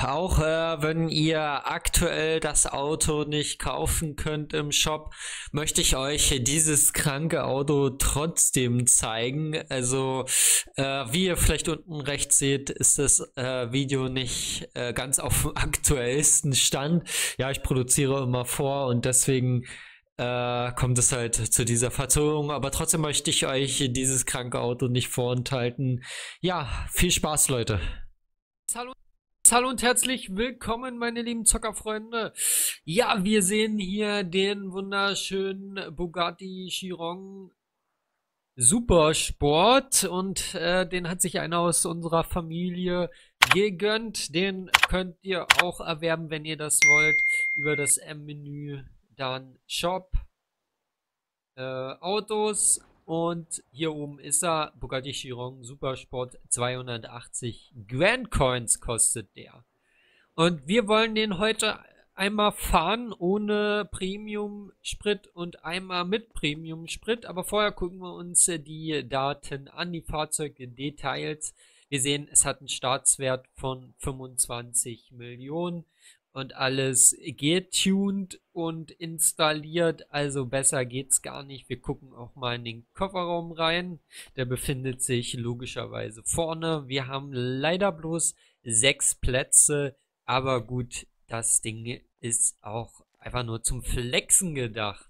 Auch äh, wenn ihr aktuell das Auto nicht kaufen könnt im Shop, möchte ich euch dieses kranke Auto trotzdem zeigen. Also, äh, wie ihr vielleicht unten rechts seht, ist das äh, Video nicht äh, ganz auf dem aktuellsten Stand. Ja, ich produziere immer vor und deswegen äh, kommt es halt zu dieser Verzögerung. Aber trotzdem möchte ich euch dieses kranke Auto nicht vorenthalten. Ja, viel Spaß, Leute. Hallo. Hallo und herzlich willkommen, meine lieben Zockerfreunde. Ja, wir sehen hier den wunderschönen Bugatti Chiron Supersport und äh, den hat sich einer aus unserer Familie gegönnt. Den könnt ihr auch erwerben, wenn ihr das wollt, über das M-Menü, dann Shop, äh, Autos und hier oben ist er, Bugatti Chiron Supersport 280 Grand Coins kostet der. Und wir wollen den heute einmal fahren ohne Premium Sprit und einmal mit Premium Sprit. Aber vorher gucken wir uns die Daten an, die Fahrzeugdetails. Wir sehen, es hat einen Startswert von 25 Millionen und alles getuned und installiert. Also besser geht's gar nicht. Wir gucken auch mal in den Kofferraum rein. Der befindet sich logischerweise vorne. Wir haben leider bloß sechs Plätze, aber gut, das Ding ist auch einfach nur zum Flexen gedacht.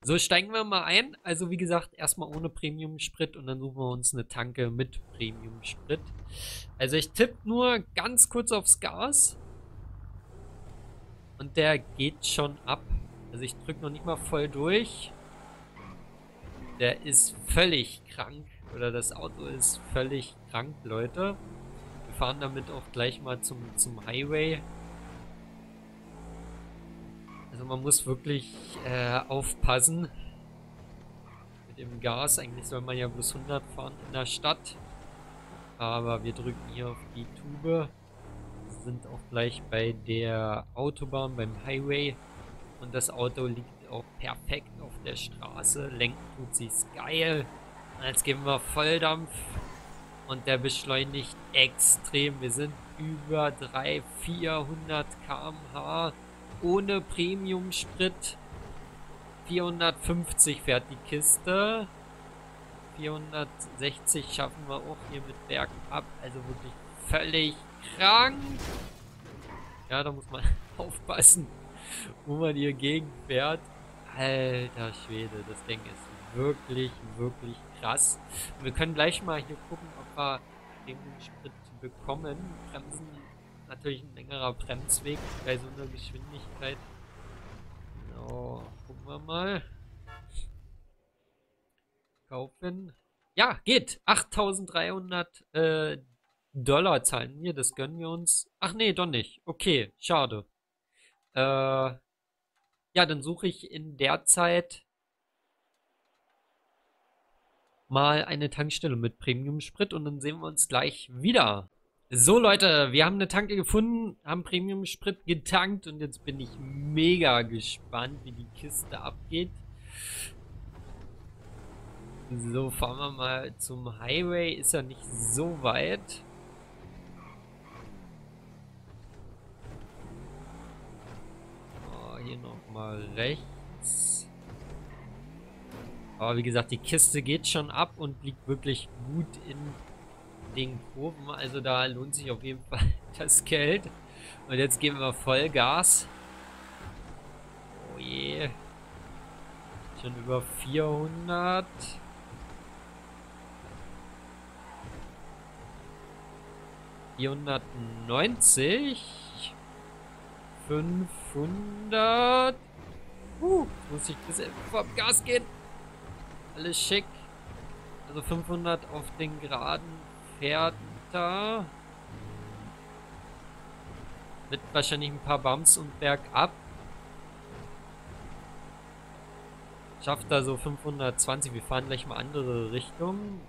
So, steigen wir mal ein. Also wie gesagt, erstmal ohne Premium-Sprit und dann suchen wir uns eine Tanke mit Premium-Sprit. Also ich tippe nur ganz kurz aufs Gas. Und der geht schon ab. Also ich drücke noch nicht mal voll durch. Der ist völlig krank. Oder das Auto ist völlig krank, Leute. Wir fahren damit auch gleich mal zum, zum Highway. Also man muss wirklich äh, aufpassen. Mit dem Gas. Eigentlich soll man ja bloß 100 fahren in der Stadt. Aber wir drücken hier auf die Tube sind auch gleich bei der Autobahn, beim Highway. Und das Auto liegt auch perfekt auf der Straße. Lenken tut sich's geil. Und jetzt geben wir Volldampf. Und der beschleunigt extrem. Wir sind über 300, 400 km/h ohne Premium-Sprit. 450 fährt die Kiste. 460 schaffen wir auch hier mit Bergab. Also wirklich völlig krank. Ja, da muss man aufpassen, wo man hier gegen fährt. Alter Schwede, das Ding ist wirklich, wirklich krass. Wir können gleich mal hier gucken, ob wir den Sprit bekommen. Bremsen, natürlich ein längerer Bremsweg bei so einer Geschwindigkeit. So, gucken wir mal. Kaufen. Ja, geht. 8300 äh, Dollar zahlen wir, das gönnen wir uns. Ach nee, doch nicht. Okay, schade. Äh, ja, dann suche ich in der Zeit mal eine Tankstelle mit Premium-Sprit und dann sehen wir uns gleich wieder. So Leute, wir haben eine Tanke gefunden, haben Premium-Sprit getankt und jetzt bin ich mega gespannt, wie die Kiste abgeht. So, fahren wir mal zum Highway, ist ja nicht so weit. hier nochmal rechts. Aber wie gesagt, die Kiste geht schon ab und liegt wirklich gut in den Kurven. Also da lohnt sich auf jeden Fall das Geld. Und jetzt geben wir Vollgas. Oh je. Schon über 400. Vierhundertneunzig. 500. Uh, muss ich ein bisschen vom Gas gehen. Alles schick. Also 500 auf den geraden Da. Mit wahrscheinlich ein paar Bumps und bergab. Schafft da so 520. Wir fahren gleich mal andere Richtung.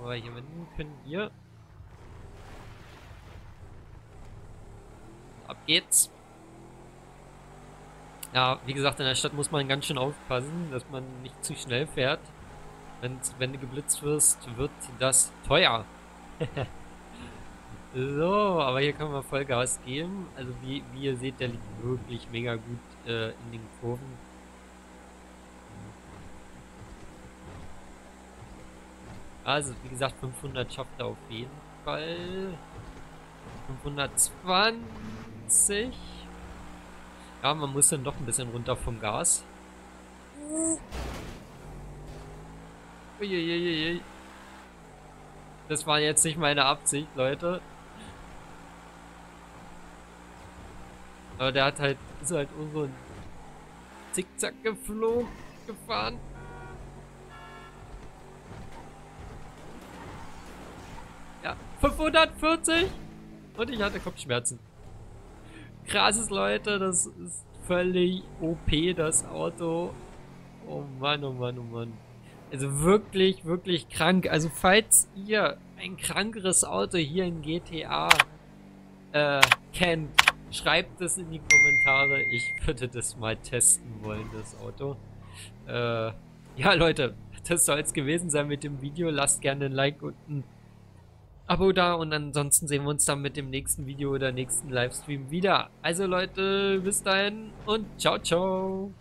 Wo wir hier wenden können. Hier. Ab geht's. Ja, wie gesagt, in der Stadt muss man ganz schön aufpassen, dass man nicht zu schnell fährt. Wenn's, wenn du geblitzt wirst, wird das teuer. so, aber hier kann man voll Gas geben. Also wie, wie ihr seht, der liegt wirklich mega gut äh, in den Kurven. Also, wie gesagt, 500 schafft er auf jeden Fall. 520. Ja, man muss dann doch ein bisschen runter vom Gas. Uiuiui. Das war jetzt nicht meine Absicht, Leute. Aber der hat halt, ist halt ein Zickzack geflogen, gefahren. Ja, 540 und ich hatte Kopfschmerzen. Krasses, Leute, das ist völlig OP, das Auto. Oh Mann, oh Mann, oh Mann. Also wirklich, wirklich krank. Also falls ihr ein krankeres Auto hier in GTA äh, kennt, schreibt es in die Kommentare. Ich würde das mal testen wollen, das Auto. Äh, ja, Leute, das soll es gewesen sein mit dem Video. Lasst gerne ein Like und ein Abo da und ansonsten sehen wir uns dann mit dem nächsten Video oder nächsten Livestream wieder. Also Leute, bis dahin und ciao, ciao.